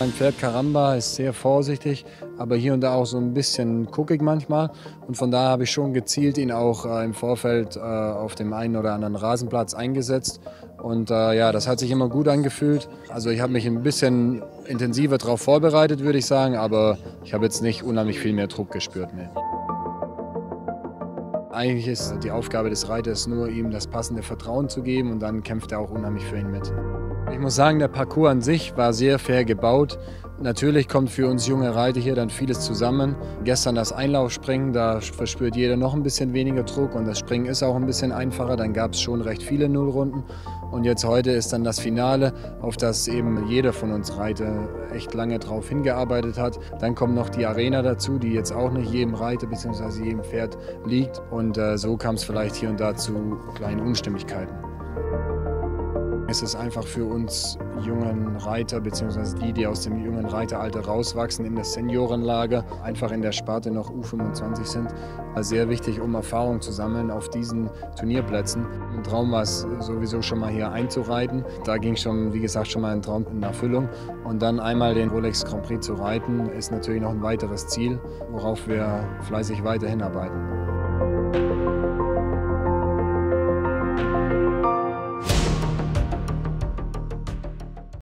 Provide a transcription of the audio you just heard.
Mein Pferd Caramba ist sehr vorsichtig, aber hier und da auch so ein bisschen guckig manchmal. Und von daher habe ich schon gezielt ihn auch äh, im Vorfeld äh, auf dem einen oder anderen Rasenplatz eingesetzt. Und äh, ja, das hat sich immer gut angefühlt. Also ich habe mich ein bisschen intensiver darauf vorbereitet, würde ich sagen, aber ich habe jetzt nicht unheimlich viel mehr Druck gespürt. Nee. Eigentlich ist die Aufgabe des Reiters nur, ihm das passende Vertrauen zu geben und dann kämpft er auch unheimlich für ihn mit. Ich muss sagen, der Parcours an sich war sehr fair gebaut. Natürlich kommt für uns junge Reiter hier dann vieles zusammen. Gestern das Einlaufspringen, da verspürt jeder noch ein bisschen weniger Druck und das Springen ist auch ein bisschen einfacher. Dann gab es schon recht viele Nullrunden. Und jetzt heute ist dann das Finale, auf das eben jeder von uns Reiter echt lange drauf hingearbeitet hat. Dann kommt noch die Arena dazu, die jetzt auch nicht jedem Reiter bzw. jedem Pferd liegt. Und äh, so kam es vielleicht hier und da zu kleinen Unstimmigkeiten. Es ist einfach für uns jungen Reiter bzw. die, die aus dem jungen Reiteralter rauswachsen in das Seniorenlager, einfach in der Sparte noch U25 sind, sehr wichtig, um Erfahrung zu sammeln auf diesen Turnierplätzen. Ein Traum war es sowieso schon mal hier einzureiten. Da ging schon, wie gesagt, schon mal ein Traum in Erfüllung. Und dann einmal den Rolex Grand Prix zu reiten, ist natürlich noch ein weiteres Ziel, worauf wir fleißig weiter hinarbeiten.